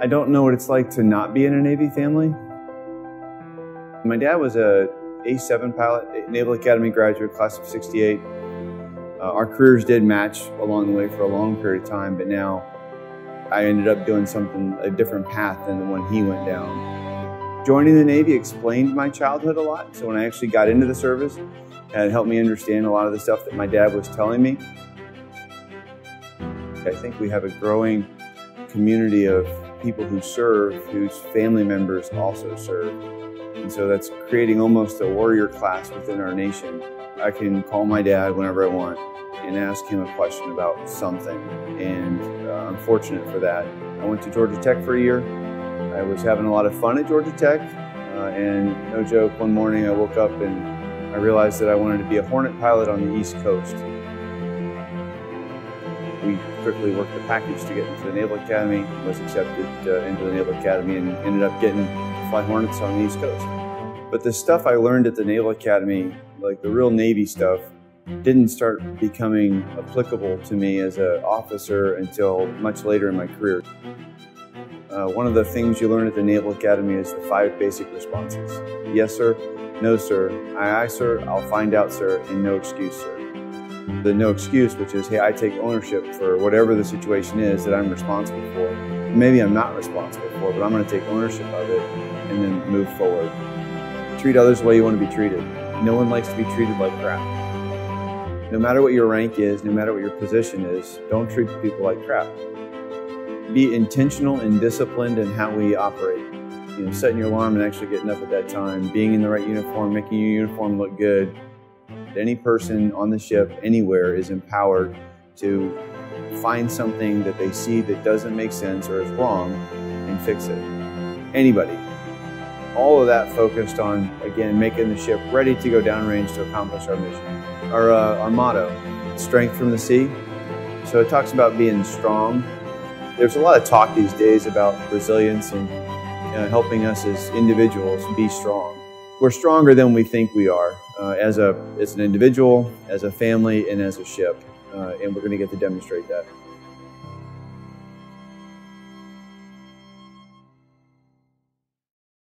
I don't know what it's like to not be in a Navy family. My dad was a A7 pilot, Naval Academy graduate, class of 68. Uh, our careers did match along the way for a long period of time, but now I ended up doing something, a different path than the one he went down. Joining the Navy explained my childhood a lot. So when I actually got into the service, it helped me understand a lot of the stuff that my dad was telling me. I think we have a growing community of people who serve whose family members also serve. And so that's creating almost a warrior class within our nation. I can call my dad whenever I want and ask him a question about something. And uh, I'm fortunate for that. I went to Georgia Tech for a year. I was having a lot of fun at Georgia Tech. Uh, and no joke, one morning I woke up and I realized that I wanted to be a Hornet pilot on the East Coast. We quickly worked the package to get into the Naval Academy, was accepted uh, into the Naval Academy, and ended up getting fly Hornets on the East Coast. But the stuff I learned at the Naval Academy, like the real Navy stuff, didn't start becoming applicable to me as an officer until much later in my career. Uh, one of the things you learn at the Naval Academy is the five basic responses. Yes, sir. No, sir. Aye, aye, sir. I'll find out, sir. And no excuse, sir. The no excuse, which is, hey, I take ownership for whatever the situation is that I'm responsible for. Maybe I'm not responsible for, but I'm going to take ownership of it and then move forward. Treat others the way you want to be treated. No one likes to be treated like crap. No matter what your rank is, no matter what your position is, don't treat people like crap. Be intentional and disciplined in how we operate. You know, setting your alarm and actually getting up at that time, being in the right uniform, making your uniform look good. Any person on the ship, anywhere, is empowered to find something that they see that doesn't make sense or is wrong and fix it. Anybody. All of that focused on, again, making the ship ready to go downrange to accomplish our mission our, uh, our motto, strength from the sea. So it talks about being strong. There's a lot of talk these days about resilience and uh, helping us as individuals be strong. We're stronger than we think we are uh, as, a, as an individual, as a family, and as a ship. Uh, and we're going to get to demonstrate that.